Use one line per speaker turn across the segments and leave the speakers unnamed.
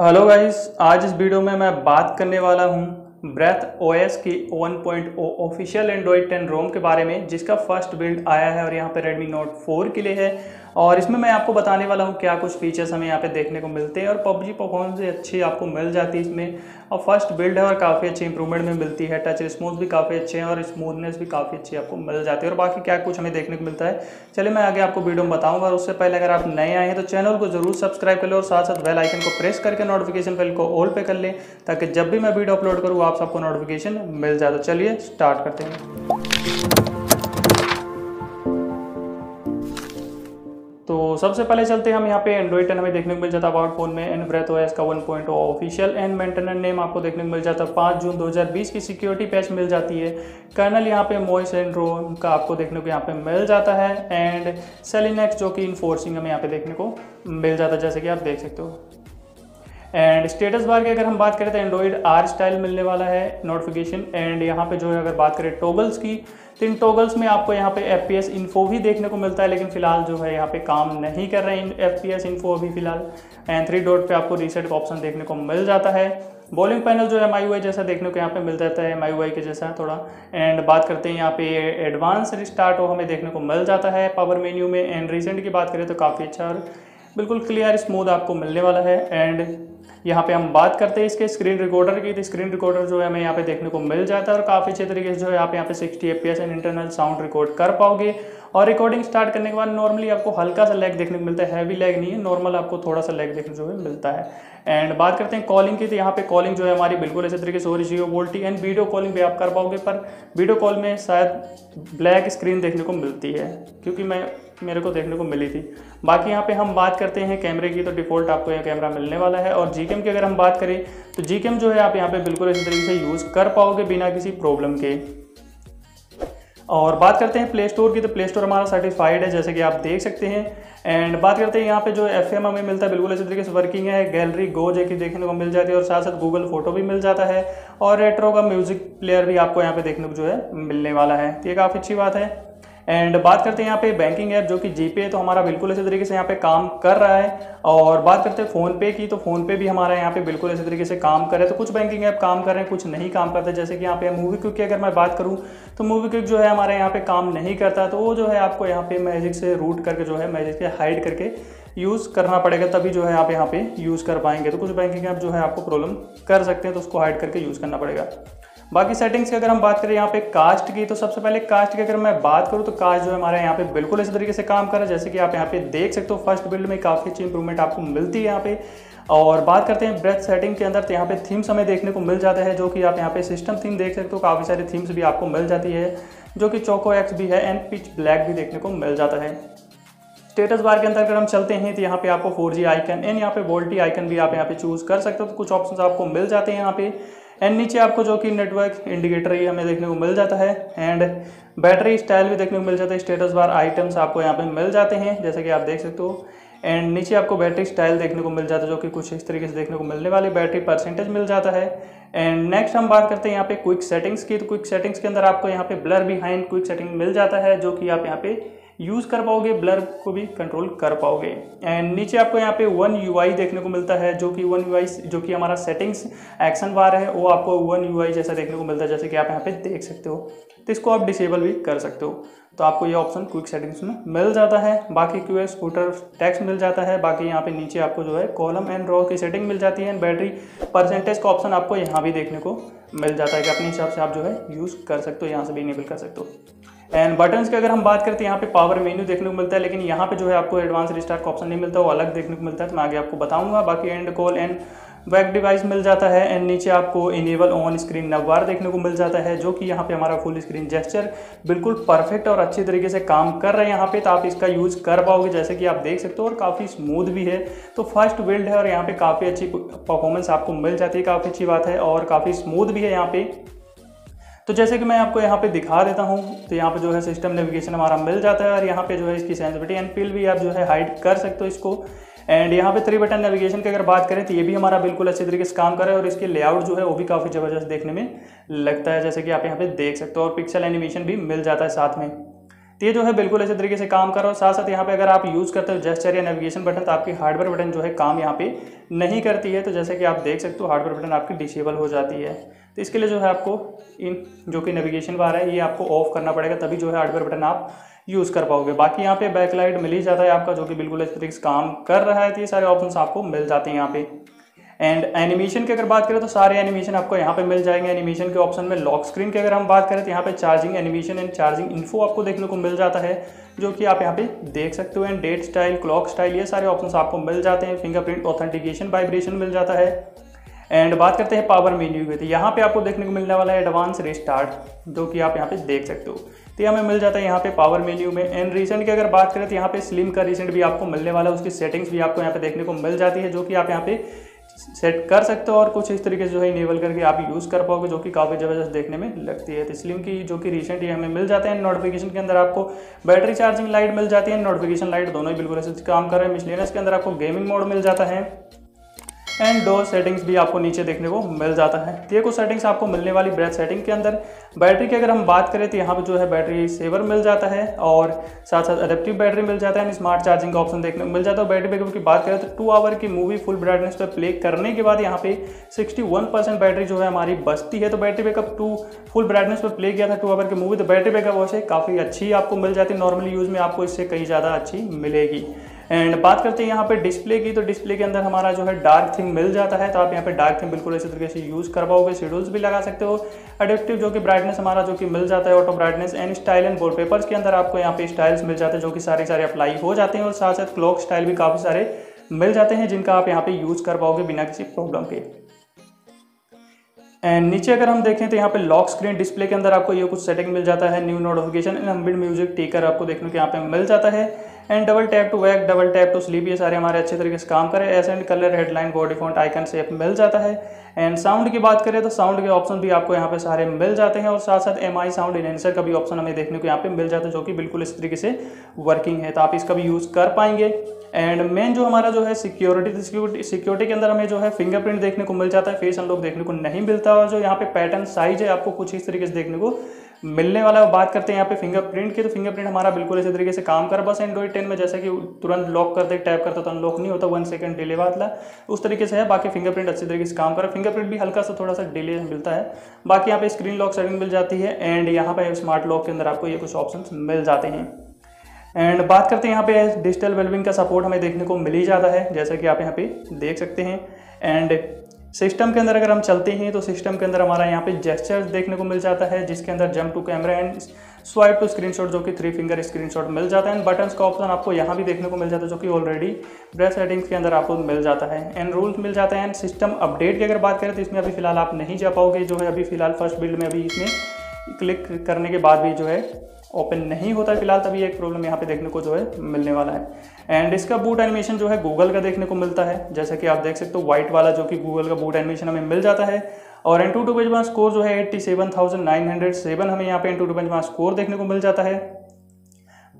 Hello guys आज इस video में मैं बात करने वाला हूँ ब्रेथ ओएस की 1.0 ऑफिशियल एंड्रॉयड 10 रोम के बारे में, जिसका फ़र्स्ट बिल्ड आया है और यहाँ पर रेडमी नोट 4 के लिए है। और इसमें मैं आपको बताने वाला हूँ क्या कुछ फीचर्स हमें यहाँ पे देखने को मिलते हैं और पबजी परफॉर्मेंस अच्छी आपको मिल जाती है इसमें। और फ़र्स्ट बिल्ड है और काफ़ी अच्छी इंप्रूवमेंट में मिलती है। टच रिस्पॉन्स भी काफ़ी अच्छे हैं और स्मूथनेस भी काफ़ी अच्छी आपको मिल जाती है। और बाकी क्या कुछ हमें देखने को मिलता है? चलिए मैं आगे आपको वीडियो में बताऊँगा और उससे पहले अगर आप नए आए हैं तो चैनल को ज़रूर सब्सक्राइब कर लें और साथ साथ बेल आइकन को प्रेस करके नोटिफिकेशन बेल को ऑल पे कर लें ताकि जब भी मैं वीडियो अपलोड करूँ, आप सबको नोटिफिकेशन मिल जाए। तो चलिए स्टार्ट करते हैं। तो सबसे पहले चलते हैं हम यहाँ पे एंड्रॉइड टेन हमें देखने को मिल जाता है अबाउट फ़ोन में एंड ब्रेथ ओएस का 1.0 ऑफिशियल एंड मेंटेनेंस नेम आपको देखने को मिल जाता है। पाँच जून 2020 की सिक्योरिटी पैच मिल जाती है। कर्नल यहाँ पे मोइस एंड रोम का आपको देखने को यहाँ पे मिल जाता है। एंड सेलिनेक्स जो कि इन्फोर्सिंग हमें यहाँ पे देखने को मिल जाता है, जैसे कि आप देख सकते हो। एंड स्टेटस बार की अगर हम बात करें तो एंड्रॉइड आर स्टाइल मिलने वाला है नोटिफिकेशन एंड यहाँ पे जो है, अगर बात करें टोगल्स की तो इन टोगल्स में आपको यहाँ पे एफ़ पी एस इन्फो भी देखने को मिलता है, लेकिन फ़िलहाल जो है, यहाँ पे काम नहीं कर रहे हैं एफ़ पी एस इन्फो अभी फ़िलहाल. एंड थ्री डॉट पे आपको रीसेट का ऑप्शन देखने को मिल जाता है. बॉलिंग पैनल जो है एम जैसा देखने को यहाँ पे मिल जाता है एम के जैसा थोड़ा. एंड बात करते हैं यहाँ पे एडवांस रिस्टार्ट हो, हमें देखने को मिल जाता है पावर मेन्यू में. एंड रिसेंट की बात करें तो काफ़ी अच्छा और बिल्कुल क्लियर स्मूथ आपको मिलने वाला है. एंड यहाँ पे हम बात करते हैं इसके स्क्रीन रिकॉर्डर की। तो स्क्रीन रिकॉर्डर जो है हमें यहाँ पे देखने को मिल जाता है और काफ़ी अच्छे तरीके से जो है आप यहाँ पे 60 F and internal sound record कर पाओगे। और रिकॉर्डिंग स्टार्ट करने के बाद नॉर्मली आपको हल्का सा लैग देखने को मिलता है। हैवी लैग नहीं है नॉर्मल आपको थोड़ा सा लैग देखने जो है मिलता है। एंड बात करते हैं कॉलिंग की। तो यहाँ पे कॉलिंग जो है हमारी बिल्कुल ऐसे तरीके से हो रही है वोल्टी एंड वीडियो कॉलिंग भी आप कर पाओगे, पर वीडियो कॉल में शायद ब्लैक स्क्रीन देखने को मिलती है। क्योंकि मैं मेरे को देखने को मिली थी। बाकी यहाँ पे हम बात करते हैं कैमरे की तो डिफ़ॉल्ट आपको यह कैमरा मिलने वाला है। और जी की अगर हम बात करें तो जी जो है आप यहाँ पे बिल्कुल इसी तरीके से यूज़ कर पाओगे बिना किसी प्रॉब्लम के। और बात करते हैं प्ले स्टोर की तो प्ले स्टोर हमारा सर्टिफाइड है, जैसे कि आप देख सकते हैं। एंड बात करते हैं यहाँ पे जो एफ़ एम हमें मिलता है, बिल्कुल इसी तरीके से वर्किंग है। गैलरी गो जो कि देखने को मिल जाती है, और साथ साथ गूगल फ़ोटो भी मिल जाता है। और रेट्रो का म्यूज़िक प्लेयर भी आपको यहाँ पे देखने को जो है मिलने वाला है। तो ये काफ़ी अच्छी बात है। एंड बात करते हैं यहाँ पे बैंकिंग ऐप जो कि जीपे तो हमारा बिल्कुल इसी तरीके से यहाँ पे काम कर रहा है। और बात करते हैं फ़ोन पे की तो फ़ोन पे भी हमारा यहाँ पे बिल्कुल इसी तरीके से काम कर रहे हैं। तो कुछ बैंकिंग ऐप काम कर रहे हैं, कुछ नहीं काम करते। जैसे कि यहाँ पे मूवी क्विक की अगर मैं बात करूँ तो मूवी क्विक जो है हमारे यहाँ पे काम नहीं करता। तो वो जो है आपको यहाँ पे मैजिक से रूट करके जो है मैजिक से हाइड करके यूज़ करना पड़ेगा, तभी जो है आप यहाँ पे यूज़ कर पाएँगे। तो कुछ बैंकिंग ऐप जो है आपको प्रॉब्लम कर सकते हैं तो उसको हाइड करके यूज़ करना पड़ेगा। बाकी सेटिंग्स की अगर हम बात करें यहाँ पे कास्ट की तो सबसे पहले कास्ट की अगर मैं बात करूँ तो कास्ट जो है हमारे यहाँ पे बिल्कुल इसी तरीके से काम कर रहा है। जैसे कि आप यहाँ पे देख सकते हो फ़र्स्ट बिल्ड में काफ़ी अच्छी इंप्रूवमेंट आपको मिलती है यहाँ पे। और बात करते हैं ब्रेथ सेटिंग के अंदर तो यहाँ पे थीम्स हमें देखने को मिल जाता है, जो कि आप यहाँ पे सिस्टम थीम देख सकते हो। काफ़ी सारी थीम्स भी आपको मिल जाती है, जो कि चोको एक्स भी है एंड पिच ब्लैक भी देखने को मिल जाता है। स्टेटस बार के अंदर अगर हम चलते हैं तो यहाँ पे आपको 4G आइकन एंड यहाँ पे वोल्टी आइकन भी आप यहाँ पे चूज़ कर सकते हो। तो कुछ ऑप्शंस आपको मिल जाते हैं यहाँ पे। एंड नीचे आपको जो कि नेटवर्क इंडिकेटर ये हमें देखने को मिल जाता है। एंड बैटरी स्टाइल भी देखने को मिल जाता है। स्टेटस बार आइटम्स आपको यहाँ पे मिल जाते हैं, जैसे कि आप देख सकते हो। एंड नीचे आपको बैटरी स्टाइल देखने को मिल जाता है, जो कि कुछ इस तरीके से देखने को मिलने वाली बैटरी परसेंटेज मिल जाता है। एंड नेक्स्ट हम बात करते हैं यहाँ पे क्विक सेटिंग्स की। तो क्विक सेटिंग्स के अंदर आपको यहाँ पे ब्लर बिहाइंड क्विक सेटिंग मिल जाता है, जो कि आप यहाँ पे यूज़ कर पाओगे ब्लर को भी कंट्रोल कर पाओगे। एंड नीचे आपको यहाँ पे वन यूआई देखने को मिलता है, जो कि वन यूआई जो कि हमारा सेटिंग्स एक्शन बार है, वो आपको वन यूआई जैसा देखने को मिलता है, जैसे कि आप यहाँ पे देख सकते हो। तो इसको आप डिसेबल भी कर सकते हो। तो आपको ये ऑप्शन क्विक सेटिंग्स में मिल जाता है। बाकी क्यू एस स्कूटर टैक्स मिल जाता है। बाकी यहाँ पे नीचे आपको जो है कॉलम एंड रो की सेटिंग मिल जाती है। एंड बैटरी परसेंटेज का ऑप्शन आपको यहाँ भी देखने को मिल जाता है कि अपने हिसाब से आप जो है यूज़ कर सकते हो, यहाँ से भी इनेबल कर सकते हो। एंड बटन्स की अगर हम बात करते हैं यहाँ पे पावर मेन्यू देखने को मिलता है, लेकिन यहाँ पे जो है आपको एडवांस रिस्टार्ट का ऑप्शन नहीं मिलता, वो अलग देखने को मिलता है। तो मैं आगे आपको बताऊँगा। बाकी and call and back device मिल जाता है। एंड नीचे आपको इनेबल ऑन स्क्रीन नववार देखने को मिल जाता है, जो कि यहाँ पे हमारा फुल स्क्रीन जेस्चर बिल्कुल परफेक्ट और अच्छे तरीके से काम कर रहे हैं यहाँ पे। तो आप इसका यूज़ कर पाओगे, जैसे कि आप देख सकते हो, और काफ़ी स्मूथ भी है। तो फ़र्स्ट बिल्ड है और यहाँ पे काफ़ी अच्छी परफॉर्मेंस आपको मिल जाती है, काफ़ी अच्छी बात है, और काफ़ी स्मूथ भी है यहाँ पे। तो जैसे कि मैं आपको यहाँ पे दिखा देता हूँ तो यहाँ पे जो है सिस्टम नेविगेशन हमारा मिल जाता है और यहाँ पे जो है इसकी सेंसिटिविटी एंड पिल भी आप जो है हाइड कर सकते हो इसको। एंड यहाँ पे थ्री बटन नेविगेशन की अगर बात करें तो ये भी हमारा बिल्कुल अच्छे तरीके से काम कर रहा है और इसके लेआउट जो है वो भी काफ़ी ज़बरदस्त देखने में लगता है, जैसे कि आप यहाँ पे देख सकते हो और पिक्सल एनिमेशन भी मिल जाता है साथ में। तो ये जो है बिल्कुल अच्छे तरीके से काम कर रहा है साथ साथ यहाँ पे अगर आप यूज़ करते हो जेस्चर या नेविगेशन बटन तो आपकी हार्डवेयर बटन जो है काम यहाँ पे नहीं करती है। तो जैसे कि आप देख सकते हो हार्डवेयर बटन आपकी डिसेबल हो जाती है। तो इसके लिए जो है आपको इन, जो कि नेविगेशन बार है, ये आपको ऑफ़ करना पड़ेगा, तभी जो है हार्डवेयर बटन आप यूज़ कर पाओगे। बाकी यहाँ पे बैकलाइट मिल ही जाता है आपका, जो कि बिल्कुल इस तरीके से काम कर रहा है तो ये सारे ऑप्शन आपको मिल जाते हैं यहाँ पे। एंड एनिमेशन की अगर बात करें तो सारे एनिमेशन आपको यहाँ पे मिल जाएँगे। एनिमेशन के ऑप्शन में लॉक स्क्रीन की अगर हम बात करें तो यहाँ पे charging animation and charging info आपको देखने को मिल जाता है, जो कि आप यहाँ पे देख सकते हो। And date style clock style ये सारे ऑप्शन आपको मिल जाते हैं। फिंगरप्रिंट ऑथेंटिकेशन वाइब्रेशन मिल जाता है। एंड बात करते हैं पावर मेन्यू की। तो यहाँ पे आपको देखने को मिलने वाला है एडवांस रिस्टार्ट जो कि आप यहाँ पे देख सकते हो। तो हमें मिल जाता है यहाँ पे पावर मेन्यू में। एंड रिसेंट की अगर बात करें तो यहाँ पे स्लिम का रिसेंट भी आपको मिलने वाला है। उसकी सेटिंग्स भी आपको यहाँ पे देखने को मिल जाती है, जो कि आप यहाँ पे सेट कर सकते हो। और कुछ इस तरीके से जो है इनेबल करके आप यूज़ कर पाओगे, जो कि काफ़ी ज़बरदस्त देखने में लगती है। तो स्लिम की जो कि रिसेंट ये हमें मिल जाते हैं। नोटिफिकेशन के अंदर आपको बैटरी चार्जिंग लाइट मिल जाती है। नोटिफिकेशन लाइट दोनों ही बिल्कुल ऐसे काम कर रहे हैं। मिसलियनस के अंदर आपको गेमिंग मोड मिल जाता है। एंड डोर सेटिंग्स भी आपको नीचे देखने को मिल जाता है। ये कुछ सेटिंग्स आपको मिलने वाली ब्रेथ सेटिंग के अंदर। बैटरी की अगर हम बात करें तो यहाँ पर जो है बैटरी सेवर मिल जाता है और साथ साथ अडेप्टिव बैटरी मिल जाता है स्मार्ट चार्जिंग का ऑप्शन देखने को मिल जाता है। बैटरी बैकअप की बात करें तो टू आवर की मूवी फुल ब्राइटनेस पर प्ले करने के बाद यहाँ पे सिक्सटी बैटरी जो है हमारी बचती है। तो battery backup to full brightness पर प्ले किया था टू आवर की मूवी तो बैटरी बैकअप वैसे काफ़ी अच्छी आपको मिल जाती है। नॉर्मली यूज़ में आपको इससे कहीं ज़्यादा अच्छी मिलेगी। एंड बात करते हैं यहाँ पे डिस्प्ले की तो डिस्प्ले के अंदर हमारा जो है डार्क थिंग मिल जाता है तो आप यहाँ पे डार्क थिंग बिल्कुल इसी तरीके से यूज़ कर पाओगे शेड्यूल्स भी लगा सकते हो। अडेप्टिव जो कि ब्राइटनेस हमारा जो कि मिल जाता है auto brightness and style and board papers के अंदर आपको यहाँ पे स्टाइल्स मिल जाते हैं, जो कि सारे सारे अप्लाई हो जाते हैं, और साथ साथ क्लॉक स्टाइल भी काफ़ी सारे मिल जाते हैं, जिनका आप यहाँ पे यूज़ कर पाओगे बिना किसी प्रॉब्लम के। एंड नीचे अगर हम देखें तो यहाँ पे लॉक स्क्रीन डिस्प्ले के अंदर आपको ये कुछ सेटिंग मिल जाता है new notification and music ticker आपको देखने को यहाँ पे मिल जाता है। And double tap to wake double tap to sleep ये सारे हमारे अच्छे तरीके से काम करें। S and colour headline body font icon shape मिल जाता है। एंड साउंड की बात करें तो साउंड के ऑप्शन भी आपको यहाँ पे सारे मिल जाते हैं। और साथ साथ एम आई साउंड इनहेंसर का भी ऑप्शन हमें देखने को यहाँ पे मिल जाता है, जो कि बिल्कुल इस तरीके से वर्किंग है। तो आप इसका भी यूज़ कर पाएँगे। एंड मेन जो हमारा जो है सिक्योरिटी सिक्योरिटी के अंदर हमें जो है फिंगरप्रिंट देखने को मिल जाता है। फेस अनलॉक देखने को नहीं मिलता। और जो यहाँ पे पैटर्न साइज़ है, आपको कुछ इस तरीके से देखने को मिलने वाला बात करते हैं यहाँ पे फिंगरप्रिंट की। तो फिंगरप्रिंट हमारा बिल्कुल इसी तरीके से काम कर बस एंड्रॉइड टेन में, जैसे कि तुरंत लॉक करते टैप करता तो अनलॉक नहीं होता वन सेकंड डिले वाला उस तरीके से है, बाकी फिंगरप्रिंट अच्छी तरीके से काम कर फिंगरप्रिंट भी हल्का सा थोड़ा सा डिले मिलता है। बाकी यहाँ पे स्क्रीन लॉक सेटिंग मिल जाती है एंड यहाँ पे स्मार्ट लॉक के अंदर आपको ये कुछ ऑप्शन मिल जाते हैं। एंड बात करते हैं यहाँ पे डिजिटल वेलबिंग का सपोर्ट हमें देखने को मिल ही जाता है, जैसा कि आप यहाँ पे देख सकते हैं। एंड सिस्टम के अंदर अगर हम चलते हैं तो सिस्टम के अंदर हमारा यहाँ पे जेस्चर्स देखने को मिल जाता है, जिसके अंदर jump to camera and swipe to screenshot जो कि थ्री फिंगर स्क्रीनशॉट मिल जाता है। एंड बटन्स का ऑप्शन आपको यहाँ भी देखने को मिल जाता है, जो कि ऑलरेडी ब्रेस सेटिंग्स के अंदर आपको मिल जाता है। एंड रूल्स मिल जाते हैं। एंड सिस्टम अपडेट की अगर बात करें तो इसमें अभी फ़िलहाल आप नहीं जा पाओगे, जो है अभी फ़िलहाल फ़र्स्ट बिल्ड में अभी इसमें क्लिक करने के बाद भी जो है ओपन नहीं होता है फ़िलहाल, तभी एक प्रॉब्लम यहाँ पे देखने को जो है मिलने वाला है। एंड इसका बूट एनिमेशन जो है गूगल का देखने को मिलता है। जैसा कि आप देख सकते हो व्हाइट वाला जो कि गूगल का बूट एनिमेशन हमें मिल जाता है। और N to to benchmark score जो है eighty seven thousand nine hundred seven हमें यहाँ पे N to to benchmark score देखने को मिल जाता है।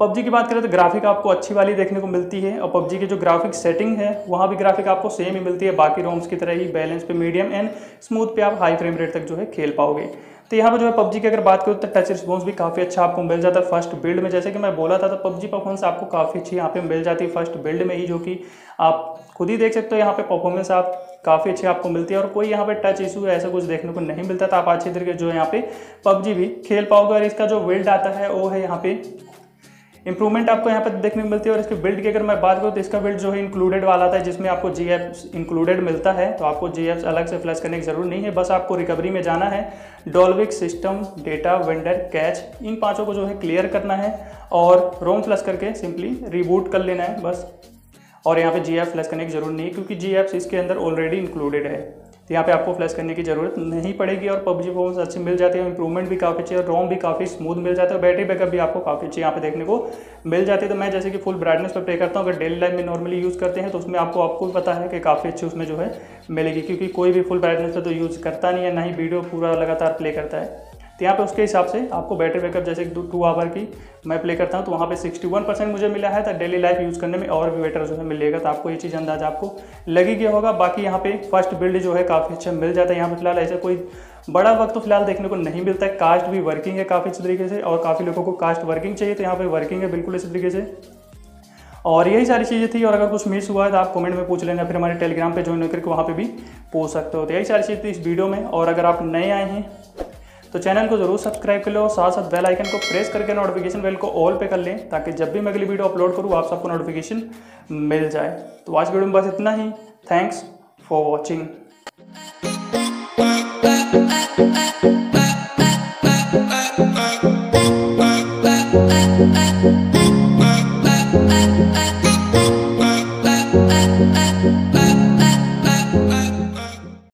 पबजी की बात करें तो ग्राफिक आपको अच्छी वाली देखने को मिलती है। और पबजी की जो ग्राफिक सेटिंग है, वहाँ भी ग्राफिक आपको सेम ही मिलती है। बाकी रोम्स की तरह ही बैलेंस पे मीडियम एंड स्मूथ पे आप हाई फ्रेम रेट तक जो है खेल पाओगे। तो यहाँ पर जो है पबजी की अगर बात करूँ तो टच रिस्पॉन्स भी काफ़ी अच्छा आपको मिल जाता है फ़र्स्ट बिल्ड में। जैसे कि मैं बोला था तो पबजी परफॉर्मेंस आपको काफ़ी अच्छी यहाँ पे मिल जाती है फ़र्स्ट बिल्ड में ही, जो कि आप खुद ही देख सकते हो यहाँ पे परफॉर्मेंस आप काफ़ी अच्छी आपको मिलती है। और कोई यहाँ पे टच इशू ऐसा कुछ देखने को नहीं मिलता तो आप अच्छी तरीके जो यहाँ पे पबजी भी खेल पाओगे। और इसका जो बिल्ड आता है, वो है यहाँ पे इंप्रूवमेंट आपको यहाँ पर देखने को मिलती है और इसके बिल्ड की अगर मैं बात करूँ तो इसका बिल्ड जो है इंक्लूडेड वाला था, जिसमें आपको जीएफ इंक्लूडेड मिलता है तो आपको जीएफ अलग से फ्लैश करने की ज़रूरत नहीं है, बस आपको रिकवरी में जाना है। Dalvik system data vendor cache इन पाँचों को जो है क्लियर करना है और रोम फ्लश करके सिंपली रिबूट कर लेना है, बस। और यहाँ पे जी एफ़ फ्लैश करने की ज़रूरत नहीं है, क्योंकि जी इसके अंदर ऑलरेडी इंक्लूडेड है। तो यहाँ पे आपको फ्लैश करने की ज़रूरत नहीं पड़ेगी और पबजी फ़ोन अच्छे मिल जाते हैं इंप्रूवमेंट भी काफ़ी अच्छी और रोम भी काफ़ी स्मूथ मिल जाता है बैटरी बैकअप भी आपको काफ़ी अच्छी यहाँ पे देखने को मिल जाती है। तो मैं जैसे कि फुल ब्राइटनेस पर प्ले करता हूँ, अगर डेली लाइफ में नॉर्मली यूज़ करते हैं तो उसमें आपको आपको भी पता है कि काफ़ी अच्छी उसमें जो है मिलेगी, क्योंकि कोई भी फुल ब्राइटनेस पर तो यूज़ करता नहीं है, ना ही वीडियो पूरा लगातार प्ले करता है। तो यहाँ पे उसके हिसाब से आपको बैटरी बैकअप जैसे टू आवर की मैं प्ले करता हूँ तो वहाँ पे 61 परसेंट मुझे मिला है तो डेली लाइफ यूज़ करने में और भी बेटर जो है मिलेगा। तो आपको ये चीज़ अंदाज आपको लगी गया होगा। बाकी यहाँ पे फ़र्स्ट बिल्ड जो है काफ़ी अच्छा मिल जाता है यहाँ पे फ़िलहाल, ऐसे कोई बड़ा वक्त तो फ़िलहाल देखने को नहीं मिलता है। कास्ट भी वर्किंग है काफ़ी अच्छी तरीके से और काफ़ी लोगों को कास्ट वर्किंग चाहिए तो यहाँ पर वर्किंग है बिल्कुल इसी तरीके से। और यही सारी चीज़ें थी, और अगर कुछ मिस हुआ है तो आप कमेंट में पूछ लेना, फिर हमारे टेलीग्राम पे ज्वाइन करके वहाँ पे भी पूछ सकते हो। तो यही सारी चीज़ थी इस वीडियो में, और अगर आप नए आए हैं तो चैनल को ज़रूर सब्सक्राइब कर लो साथ साथ बेल आइकन को प्रेस करके नोटिफिकेशन बेल को ऑल पे कर लें, ताकि जब भी मैं अगली वीडियो अपलोड करूँ, आप सबको नोटिफिकेशन मिल जाए। तो आज वीडियो में बस इतना ही। Thanks for watching